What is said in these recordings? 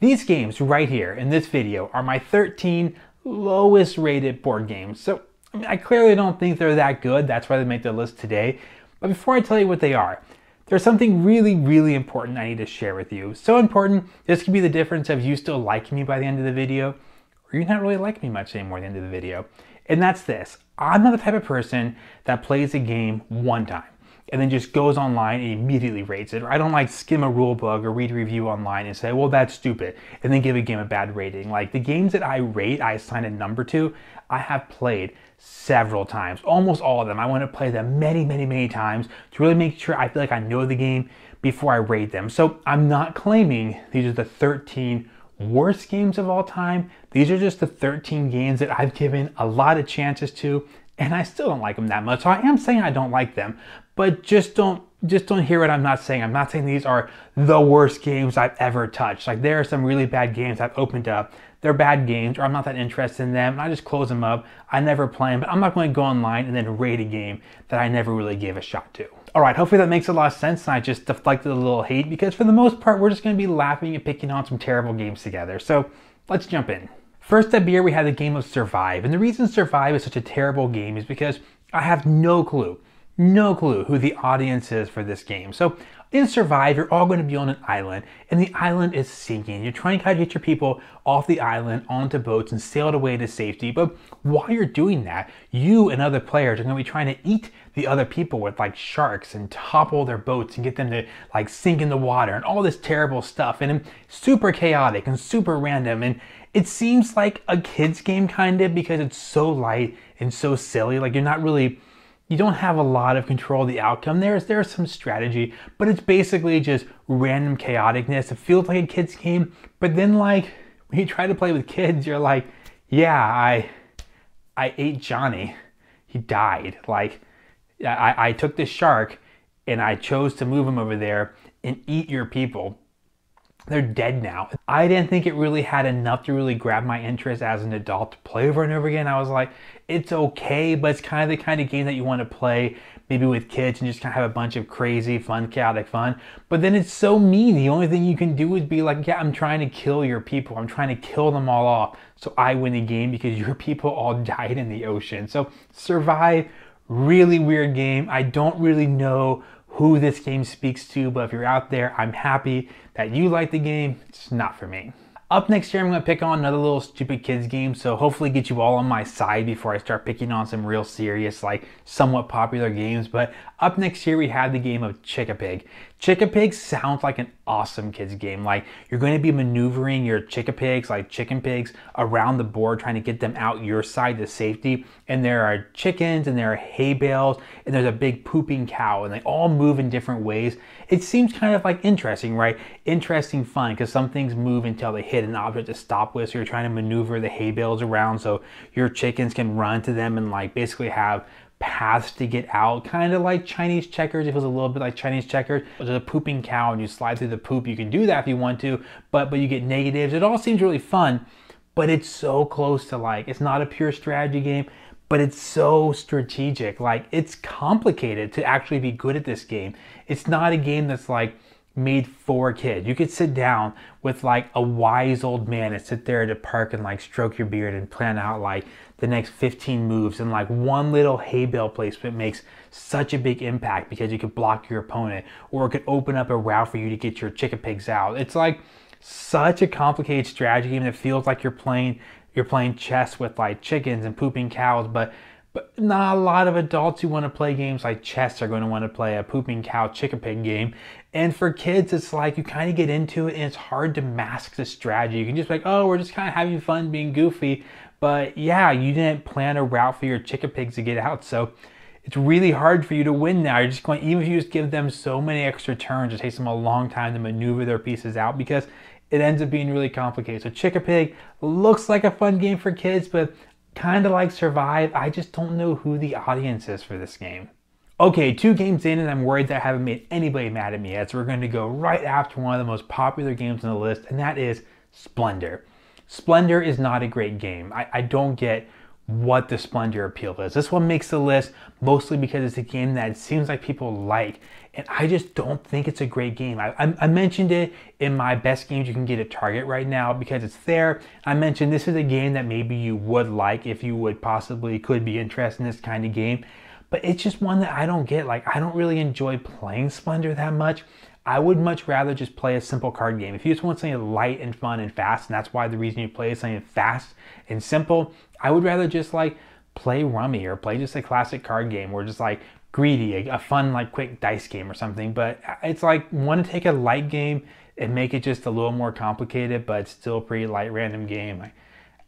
These games right here in this video are my 13 lowest rated board games. So I, mean, I clearly don't think they're that good. That's why they make the list today. But before I tell you what they are, there's something really, really important I need to share with you. So important, this could be the difference of you still liking me by the end of the video, or you not really like me much anymore at the end of the video. And that's this. I'm not the type of person that plays a game one time and then just goes online and immediately rates it. I don't like skim a rule book or read a review online and say, well, that's stupid, and then give a game a bad rating. Like the games that I rate, I assign a number to, I have played several times, almost all of them. I want to play them many, many, many times to really make sure I feel like I know the game before I rate them. So I'm not claiming these are the 13 worst games of all time. These are just the 13 games that I've given a lot of chances to and I still don't like them that much. So I am saying I don't like them, but just don't just don't hear what I'm not saying. I'm not saying these are the worst games I've ever touched. Like there are some really bad games I've opened up. They're bad games, or I'm not that interested in them, and I just close them up. I never play them, but I'm not going to go online and then rate a game that I never really gave a shot to. All right, hopefully that makes a lot of sense, and I just deflected a little hate because for the most part, we're just going to be laughing and picking on some terrible games together. So let's jump in. First up here, we have the game of Survive. And the reason Survive is such a terrible game is because I have no clue, no clue who the audience is for this game. So in Survive, you're all going to be on an island, and the island is sinking. You're trying to get your people off the island onto boats and sail away to safety. But while you're doing that, you and other players are going to be trying to eat the other people with like sharks and topple their boats and get them to like sink in the water and all this terrible stuff. And super chaotic and super random. And it seems like a kid's game kind of because it's so light and so silly. Like you're not really, you don't have a lot of control of the outcome. There's there's some strategy, but it's basically just random chaoticness. It feels like a kid's game, but then like when you try to play with kids, you're like, yeah, I I ate Johnny. He died. Like I, I took this shark and I chose to move him over there and eat your people they're dead now. I didn't think it really had enough to really grab my interest as an adult to play over and over again. I was like, it's okay, but it's kind of the kind of game that you want to play maybe with kids and just kind of have a bunch of crazy, fun, chaotic fun. But then it's so mean. The only thing you can do is be like, yeah, I'm trying to kill your people. I'm trying to kill them all off. So I win the game because your people all died in the ocean. So survive, really weird game. I don't really know who this game speaks to, but if you're out there, I'm happy that you like the game. It's not for me. Up next here, I'm gonna pick on another little stupid kids game, so hopefully get you all on my side before I start picking on some real serious, like somewhat popular games. But up next here, we have the game of Chick-a-Pig. Chick-a-Pig sounds like an awesome kids game. Like you're going to be maneuvering your Chick-a-Pigs, like chicken pigs, around the board, trying to get them out your side to safety. And there are chickens, and there are hay bales, and there's a big pooping cow, and they all move in different ways. It seems kind of like interesting, right? Interesting fun, because some things move until they hit an object to stop with. So you're trying to maneuver the hay bales around so your chickens can run to them and like basically have paths to get out, kind of like Chinese checkers. It was a little bit like Chinese checkers. There's a pooping cow and you slide through the poop. You can do that if you want to, but but you get negatives. It all seems really fun, but it's so close to like it's not a pure strategy game, but it's so strategic. Like it's complicated to actually be good at this game. It's not a game that's like made for kids. You could sit down with like a wise old man and sit there at a park and like stroke your beard and plan out like the next 15 moves and like one little hay bale placement makes such a big impact because you could block your opponent or it could open up a route for you to get your Chick-a-Pigs out. It's like such a complicated strategy game that feels like you're playing you're playing chess with like chickens and pooping cows, but but not a lot of adults who want to play games like chess are going to want to play a pooping cow Chick-a-Pig game. And for kids, it's like you kind of get into it and it's hard to mask the strategy. You can just be like, oh, we're just kind of having fun being goofy. But yeah, you didn't plan a route for your Chick-a-Pigs to get out. So it's really hard for you to win now. You're just going, even if you just give them so many extra turns, it takes them a long time to maneuver their pieces out because it ends up being really complicated. So Chick-a-Pig looks like a fun game for kids, but kind of like Survive, I just don't know who the audience is for this game. Okay, two games in, and I'm worried that I haven't made anybody mad at me yet, so we're going to go right after one of the most popular games on the list, and that is Splendor. Splendor is not a great game. I, I don't get what the Splendor appeal is. This one makes the list mostly because it's a game that seems like people like, and I just don't think it's a great game. I, I, I, mentioned it in my best games you can get at Target right now because it's there. I mentioned this is a game that maybe you would like if you would possibly could be interested in this kind of game, but it's just one that I don't get. Like, I don't really enjoy playing Splendor that much. I would much rather just play a simple card game. If you just want something light and fun and fast, and that's why the reason you play is something fast and simple, I would rather just like play Rummy or play just a classic card game or just like greedy, a, a fun like quick dice game or something. But uh, it's like want to take a light game and make it just a little more complicated, but still pretty light random game. Like,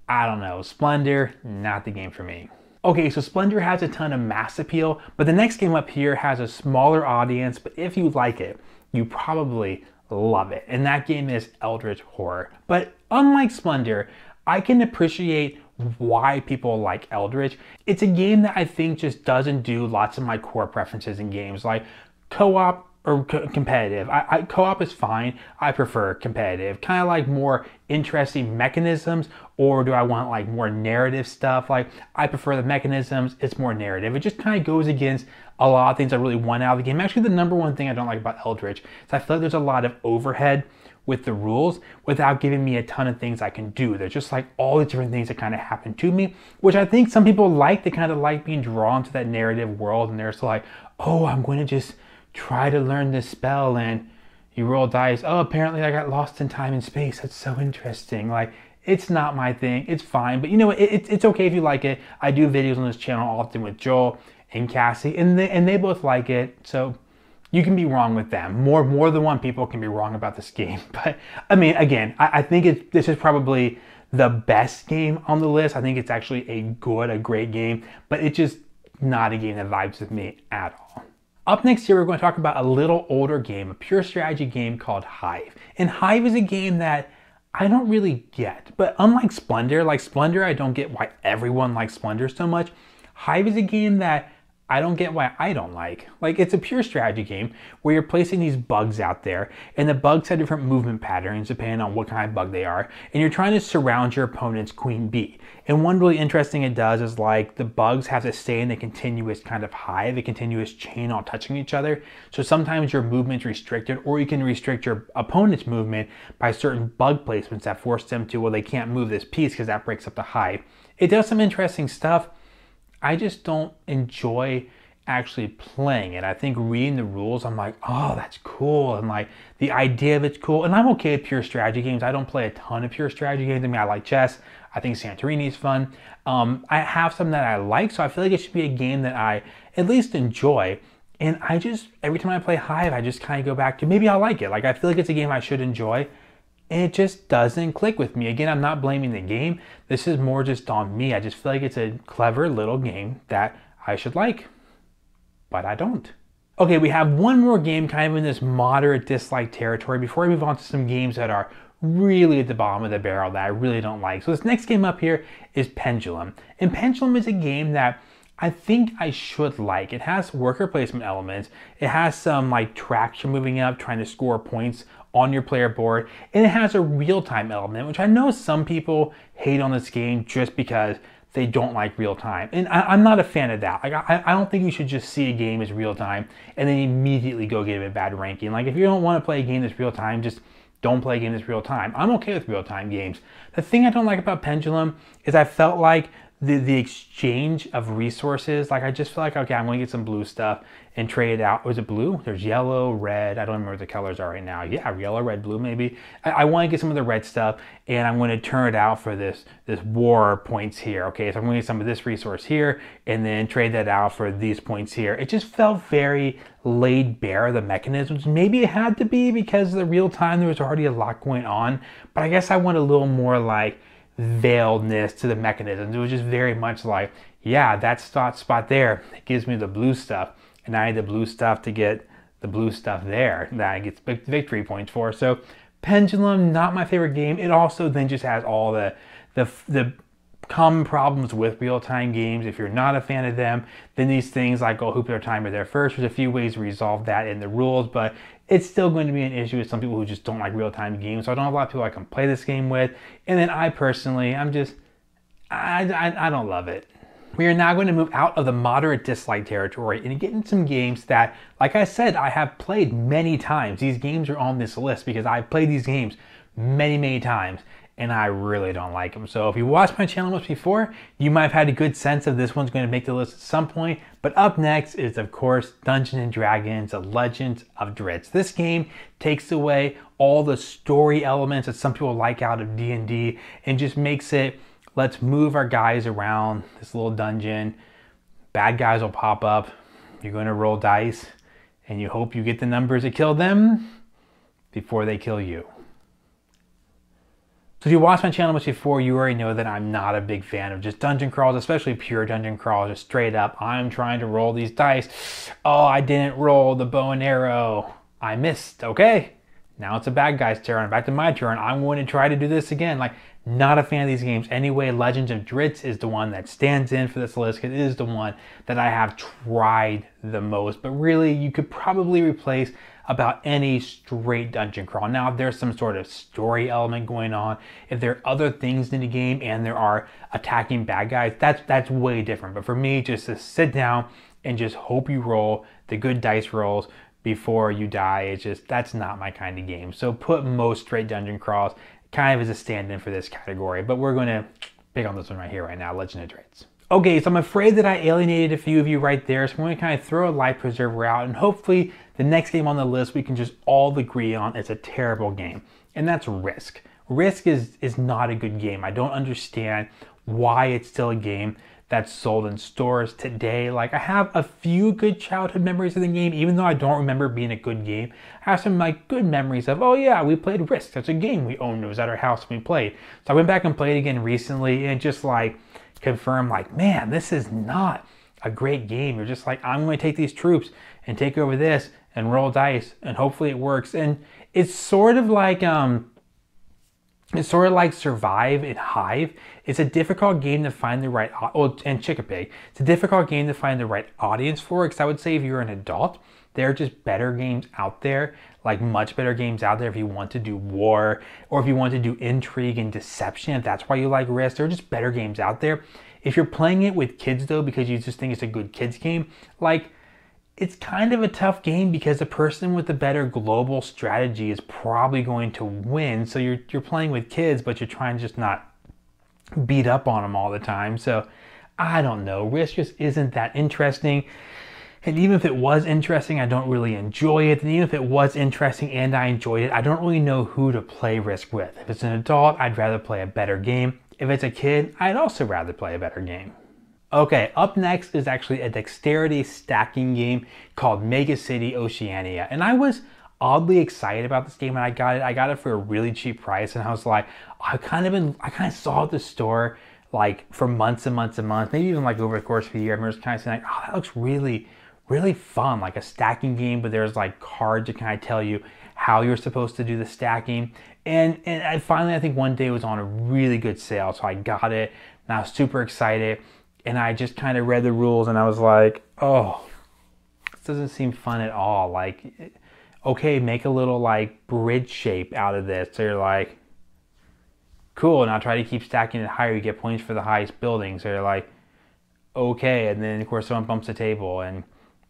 I don't know, Splendor, not the game for me. Okay, so Splendor has a ton of mass appeal, but the next game up here has a smaller audience, but if you like it, you probably love it. And that game is Eldritch Horror. But unlike Splendor, I can appreciate why people like Eldritch. It's a game that I think just doesn't do lots of my core preferences in games like co-op or co- competitive. I, I, co-op is fine. I prefer competitive. Kind of like more interesting mechanisms, or do I want like more narrative stuff? Like I prefer the mechanisms. It's more narrative. It just kind of goes against a lot of things I really want out of the game. Actually, the number one thing I don't like about Eldritch is I feel like there's a lot of overhead with the rules without giving me a ton of things I can do. There's just like all the different things that kind of happen to me, which I think some people like. They kind of like being drawn to that narrative world, and they're just like, oh, I'm going to just try to learn this spell and you roll dice. Oh, apparently I got lost in time and space. That's so interesting. Like, it's not my thing. It's fine. But you know, it, it, it's okay if you like it. I do videos on this channel often with Joel and Cassie, and they, and they both like it. So you can be wrong with them. More more than one people can be wrong about this game. But I mean, again, I, I think it, this is probably the best game on the list. I think it's actually a good, a great game, but it's just not a game that vibes with me at all. Up next here, we're going to talk about a little older game, a pure strategy game called Hive. And Hive is a game that I don't really get. But unlike Splendor, like Splendor, I don't get why everyone likes Splendor so much. Hive is a game that I don't get why I don't like. Like, it's a pure strategy game where you're placing these bugs out there, and the bugs have different movement patterns depending on what kind of bug they are, and you're trying to surround your opponent's queen bee. And one really interesting it does is like the bugs have to stay in a continuous kind of hive, a continuous chain all touching each other. So sometimes your movement's restricted, or you can restrict your opponent's movement by certain bug placements that force them to, well, they can't move this piece because that breaks up the hive. It does some interesting stuff I just don't enjoy actually playing it. I think reading the rules, I'm like, oh, that's cool. And like the idea of it's cool. And I'm okay with pure strategy games. I don't play a ton of pure strategy games. I mean, I like chess. I think Santorini is fun. Um, I have some that I like, so I feel like it should be a game that I at least enjoy. And I just, every time I play Hive, I just kind of go back to maybe I'll like it. Like I feel like it's a game I should enjoy and it just doesn't click with me. Again, I'm not blaming the game. This is more just on me. I just feel like it's a clever little game that I should like, but I don't. Okay, we have one more game kind of in this moderate dislike territory before we move on to some games that are really at the bottom of the barrel that I really don't like. So this next game up here is Pendulum. And Pendulum is a game that I think I should like. It has worker placement elements. It has some like traction moving up, trying to score points on your player board, and it has a real-time element, which I know some people hate on this game just because they don't like real time. And I, am not a fan of that. Like I, I don't think you should just see a game as real time and then immediately go give it a bad ranking. Like if you don't want to play a game that's real time, just don't play a game that's real time. I'm okay with real time games. The thing I don't like about Pendulum is I felt like the, the exchange of resources, like I just feel like, okay, I'm gonna get some blue stuff and trade it out. Was it blue? There's yellow, red. I don't remember what the colors are right now. Yeah, yellow, red, blue, maybe. I, I want to get some of the red stuff and I'm to turn it out for this, this war points here. Okay, so I'm to get some of this resource here and then trade that out for these points here. It just felt very laid bare, the mechanisms. Maybe it had to be because the real time there was already a lot going on, but I guess I want a little more like, veiledness to the mechanisms. It was just very much like, yeah, that spot spot there it gives me the blue stuff, and I need the blue stuff to get the blue stuff there that I get victory points for. So Pendulum, not my favorite game. It also then just has all the the the common problems with real-time games. If you're not a fan of them, then these things like oh Hoopla Time are there first. There's a few ways to resolve that in the rules, but it's still going to be an issue with some people who just don't like real-time games. So I don't have a lot of people I can play this game with. And then I personally, I'm just I, I, I don't love it. We are now going to move out of the moderate dislike territory and get into some games that, like I said, I have played many times. These games are on this list because I've played these games many, many times and I really don't like them. So if you watched my channel once before, you might have had a good sense of this one's going to make the list at some point. But up next is, of course, Dungeons and Dragons: The Legends of Drizzt. This game takes away all the story elements that some people like out of D&D and just makes it let's move our guys around this little dungeon. Bad guys will pop up. You're going to roll dice and you hope you get the numbers to kill them before they kill you. So if you watched my channel much before, you already know that I'm not a big fan of just dungeon crawls, especially pure dungeon crawls, just straight up, I'm trying to roll these dice. Oh, I didn't roll the bow and arrow. I missed, okay. Now it's a bad guy's turn, back to my turn. I'm going to try to do this again. Like, not a fan of these games. Anyway, Legends of Drizzt is the one that stands in for this list because it is the one that I have tried the most. But really, you could probably replace about any straight dungeon crawl. Now, if there's some sort of story element going on, if there are other things in the game and there are attacking bad guys, that's that's way different. But for me, just to sit down and just hope you roll the good dice rolls before you die, it's just that's not my kind of game. So put most straight dungeon crawls kind of as a stand-in for this category, but we're going to pick on this one right here right now, Legend of Drizzt. Okay, so I'm afraid that I alienated a few of you right there, so I'm to kind of throw a life preserver out, and hopefully the next game on the list we can just all agree on is a terrible game, and that's Risk. Risk is, is not a good game. I don't understand why it's still a game that's sold in stores today. Like I have a few good childhood memories of the game, even though I don't remember being a good game. I have some like good memories of, oh yeah, we played Risk. That's a game we owned. It was at our house when we played. So I went back and played again recently and just like confirmed like, man, this is not a great game. You're just like, I'm going to take these troops and take over this and roll dice and hopefully it works. And it's sort of like um it's sort of like Survive and Hive. It's a difficult game to find the right, well, and Chick-a-Pig. It's a difficult game to find the right audience for. Because I would say if you're an adult, there are just better games out there, like much better games out there if you want to do war or if you want to do intrigue and deception. If that's why you like Risk, there are just better games out there. If you're playing it with kids though, because you just think it's a good kids game, like it's kind of a tough game because the person with the better global strategy is probably going to win. So you're you're playing with kids, but you're trying to just not beat up on them all the time. So I don't know. Risk just isn't that interesting. And even if it was interesting, I don't really enjoy it. And even if it was interesting and I enjoyed it, I don't really know who to play Risk with. If it's an adult, I'd rather play a better game. If it's a kid, I'd also rather play a better game. Okay, up next is actually a dexterity stacking game called Mega City Oceania. And I was oddly excited about this game and I got it. I got it for a really cheap price and I was like, I kind of been I kind of saw the store like for months and months and months, maybe even like over the course of a year. I remember kind of saying like, oh, that looks really, really fun, like a stacking game, but there's like cards to kind of tell you how you're supposed to do the stacking. And and I finally I think one day it was on a really good sale, so I got it and I was super excited and I just kind of read the rules and I was like, oh, this doesn't seem fun at all. Like, okay, make a little like bridge shape out of this. So you're like, cool. Now try to keep stacking it higher. You get points for the highest building. So you're like, okay. And then of course someone bumps the table and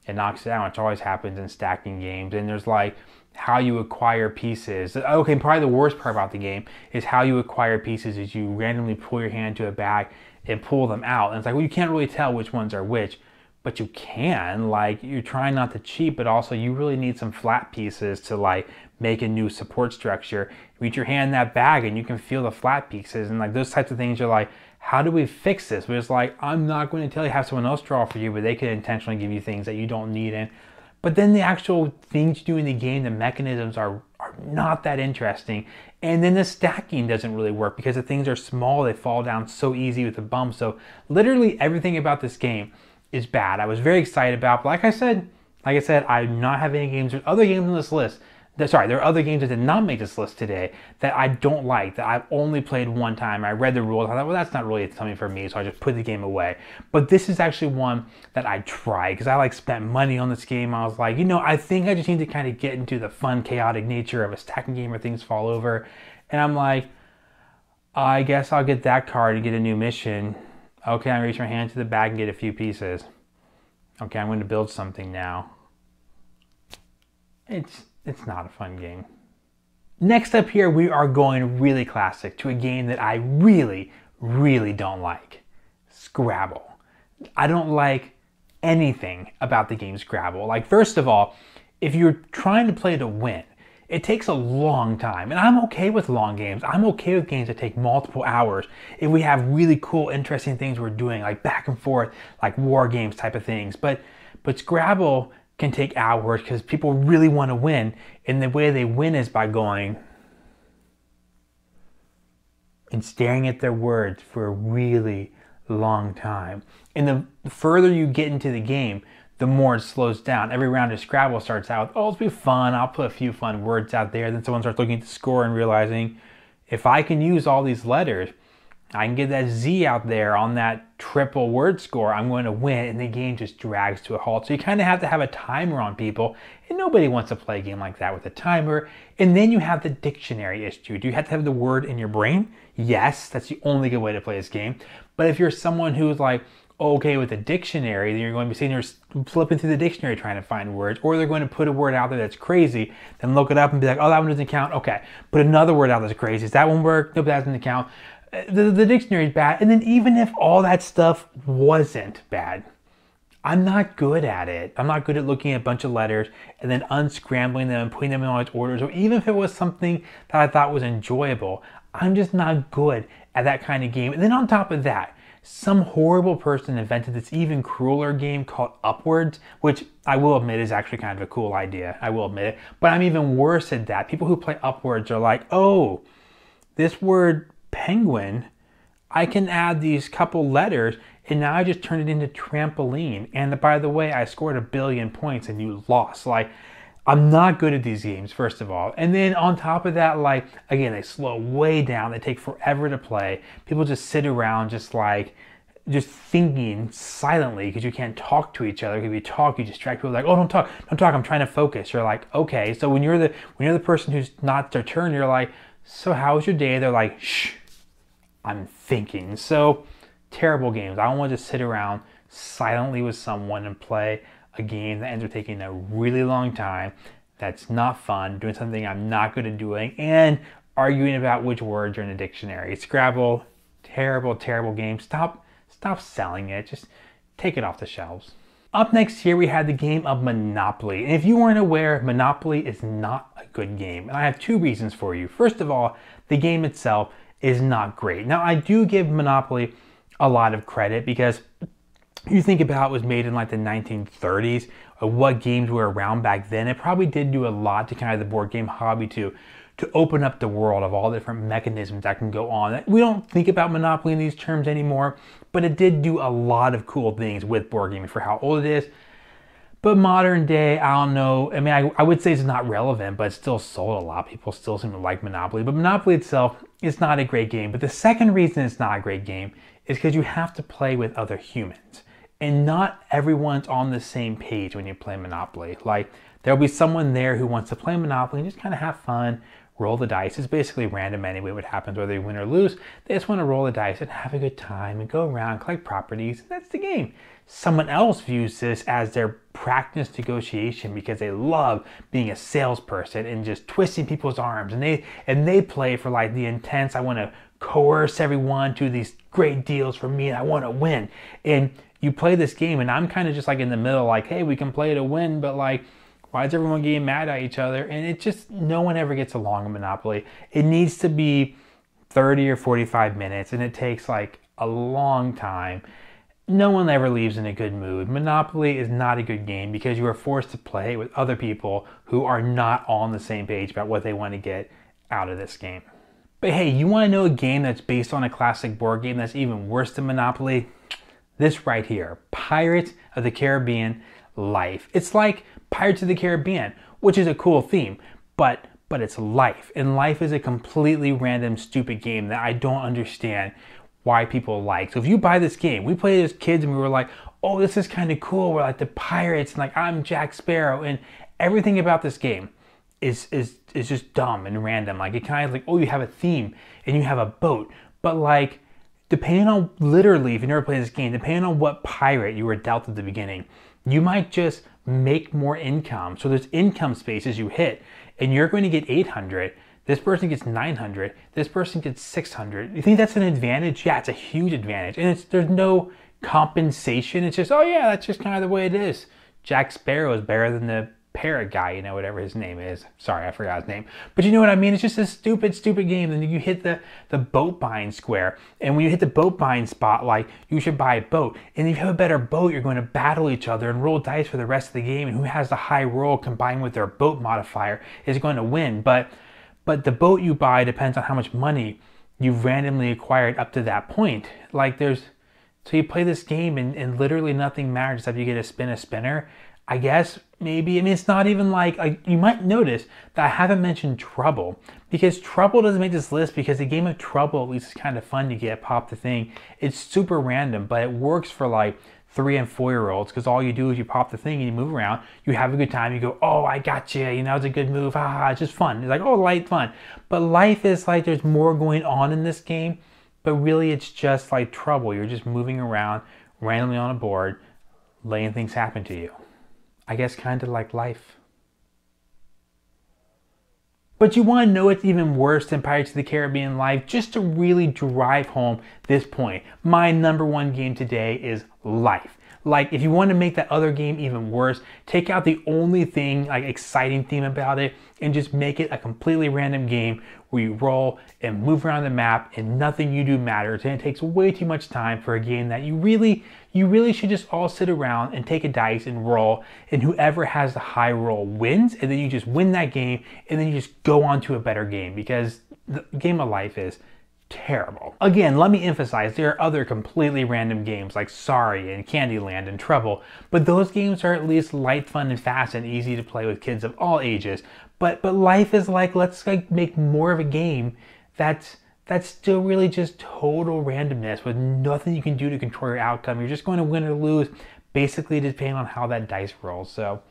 it knocks it down, which always happens in stacking games. And there's like how you acquire pieces. Okay, probably the worst part about the game is how you acquire pieces is you randomly pull your hand to a bag and pull them out. And it's like, well, you can't really tell which ones are which, but you can. Like, you're trying not to cheat, but also you really need some flat pieces to like make a new support structure. reach your hand in that bag and you can feel the flat pieces and like those types of things. You're like, how do we fix this? But it's like, I'm not going to tell you, have someone else draw for you, but they could intentionally give you things that you don't need. And but then the actual things you do in the game, the mechanisms are, not that interesting. And then the stacking doesn't really work because the things are small, they fall down so easy with the bump. So literally everything about this game is bad. I was very excited about, but like I said, like I said, I do not have any games. There's other games on this list sorry, there are other games that did not make this list today that I don't like, that I've only played one time. I read the rules, I thought, well, that's not really something for me, so I just put the game away. But this is actually one that I tried because I like spent money on this game. I was like, you know, I think I just need to kind of get into the fun, chaotic nature of a stacking game where things fall over. And I'm like, I guess I'll get that card to get a new mission. Okay, I reach my hand to the bag and get a few pieces. Okay, I'm going to build something now. It's it's not a fun game. Next up here, we are going really classic to a game that I really, really don't like. Scrabble. I don't like anything about the game Scrabble. Like, first of all, if you're trying to play to win, it takes a long time. And I'm okay with long games. I'm okay with games that take multiple hours if we have really cool, interesting things we're doing, like back and forth, like war games type of things. But but Scrabble can take hours because people really want to win. And the way they win is by going and staring at their words for a really long time. And the further you get into the game, the more it slows down. Every round of Scrabble starts out, oh, it'll be fun. I'll put a few fun words out there. Then someone starts looking at the score and realizing if I can use all these letters, I can get that Z out there on that triple word score. I'm going to win, and the game just drags to a halt. So you kind of have to have a timer on people, and nobody wants to play a game like that with a timer. And then you have the dictionary issue. Do you have to have the word in your brain? Yes, that's the only good way to play this game. But if you're someone who's like, okay with a dictionary, then you're going to be sitting there flipping through the dictionary trying to find words, or they're going to put a word out there that's crazy, then look it up and be like, oh, that one doesn't count. Okay, put another word out that's crazy. Does that one work? Nope, that doesn't count. The, the dictionary is bad. And then even if all that stuff wasn't bad, I'm not good at it. I'm not good at looking at a bunch of letters and then unscrambling them and putting them in all its orders. Or even if it was something that I thought was enjoyable, I'm just not good at that kind of game. And then on top of that, some horrible person invented this even crueler game called Upwords, which I will admit is actually kind of a cool idea. I will admit it. But I'm even worse at that. People who play Upwords are like, oh, this word penguin, I can add these couple letters and now I just turned it into trampoline. And by the way, I scored a billion points and you lost. Like, I'm not good at these games, first of all. And then on top of that, like, again, they slow way down. They take forever to play. People just sit around just like, just thinking silently because you can't talk to each other. If you talk, you distract people. Like, oh, don't talk, don't talk. I'm trying to focus. You're like, okay. So when you're the when you're the person who's not their turn, you're like, so how was your day? They're like, shh, I'm thinking. So terrible games. I don't want to just sit around silently with someone and play a game that ends up taking a really long time, that's not fun, doing something I'm not good at doing, and arguing about which words are in a dictionary. Scrabble, terrible, terrible game. Stop, stop selling it. Just take it off the shelves. Up next here we had the game of Monopoly. And if you weren't aware, Monopoly is not a good game. And I have two reasons for you. First of all, the game itself is not great. Now I do give Monopoly a lot of credit because you think about it was made in like the 1930s, what games were around back then, it probably did do a lot to kind of the board game hobby to to open up the world of all the different mechanisms that can go on. We don't think about Monopoly in these terms anymore, but it did do a lot of cool things with board gaming for how old it is. But modern day, I don't know. I mean, I, I would say it's not relevant, but it's still sold a lot. People still seem to like Monopoly. But Monopoly itself is not a great game. But the second reason it's not a great game is because you have to play with other humans and not everyone's on the same page when you play Monopoly. Like there'll be someone there who wants to play Monopoly and just kind of have fun, roll the dice. It's basically random anyway what happens whether you win or lose. They just want to roll the dice and have a good time and go around, collect properties. That's the game. Someone else views this as their practice negotiation because they love being a salesperson and just twisting people's arms and they and they play for like the intense I want to coerce everyone to these great deals for me and I want to win. And you play this game and I'm kind of just like in the middle, like, hey, we can play to win, but like, why is everyone getting mad at each other? And it just, no one ever gets along in Monopoly. It needs to be 30 or 45 minutes and it takes like a long time. No one ever leaves in a good mood. Monopoly is not a good game because you are forced to play with other people who are not on the same page about what they want to get out of this game. But hey, you want to know a game that's based on a classic board game that's even worse than Monopoly? this right here Pirates of the Caribbean Life. It's like Pirates of the Caribbean, which is a cool theme, but but it's life. And life is a completely random, stupid game that I don't understand why people like. So if you buy this game, we played as kids and we were like, oh, this is kind of cool. We're like the pirates, and like I'm Jack Sparrow, and everything about this game is is is just dumb and random. Like it kind of like, oh, you have a theme and you have a boat, but like depending on literally, if you never played this game, depending on what pirate you were dealt at the beginning, you might just make more income. So there's income spaces you hit, and you're going to get 800. This person gets 900. This person gets 600. You think that's an advantage? Yeah, it's a huge advantage, and it's there's no compensation. It's just, oh yeah, that's just kind of the way it is. Jack Sparrow is better than the parrot guy, you know, whatever his name is. Sorry, I forgot his name. But you know what I mean? It's just a stupid, stupid game. And you hit the, the boat buying square. And when you hit the boat buying spot, like, you should buy a boat. And if you have a better boat, you're going to battle each other and roll dice for the rest of the game. And who has the high roll combined with their boat modifier is going to win. But, but the boat you buy depends on how much money you've randomly acquired up to that point. Like, there's, so you play this game and, and literally nothing matters except you get to spin a spinner. I guess maybe. I mean, it's not even like, you might notice that I haven't mentioned Trouble because Trouble doesn't make this list because the game of Trouble at least is kind of fun to get pop the thing. It's super random, but it works for like three and four year olds because all you do is you pop the thing and you move around. You have a good time. You go, oh, I got you. You know, it's a good move. Ah, it's just fun. It's like, oh, light fun. But life is like there's more going on in this game, but really it's just like Trouble. You're just moving around randomly on a board, letting things happen to you. I guess kind of like life. But you want to know it's even worse than Pirates of the Caribbean Life just to really drive home this point. My number one game today is Life. Like, if you want to make that other game even worse, take out the only thing, like, exciting theme about it and just make it a completely random game where you roll and move around the map and nothing you do matters. And it takes way too much time for a game that you really, you really should just all sit around and take a dice and roll. And whoever has the high roll wins. And then you just win that game and then you just go on to a better game because the game of life is terrible. Again, let me emphasize there are other completely random games like Sorry and Candyland and Trouble, but those games are at least light, fun, and fast and easy to play with kids of all ages. But but life is like let's like make more of a game that's that's still really just total randomness with nothing you can do to control your outcome. You're just going to win or lose, basically depending on how that dice rolls. So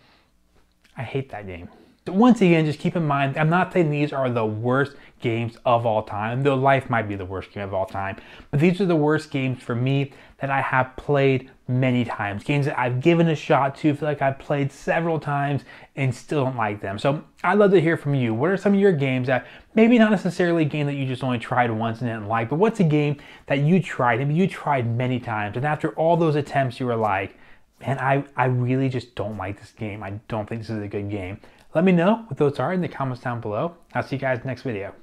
I hate that game. Once again, just keep in mind, I'm not saying these are the worst games of all time, though life might be the worst game of all time, but these are the worst games for me that I have played many times. Games that I've given a shot to, feel like I've played several times and still don't like them. So I'd love to hear from you. What are some of your games that maybe not necessarily a game that you just only tried once and didn't like, but what's a game that you tried, maybe you tried many times, and after all those attempts you were like, man, I, I really just don't like this game. I don't think this is a good game. Let me know what those are in the comments down below. I'll see you guys next video.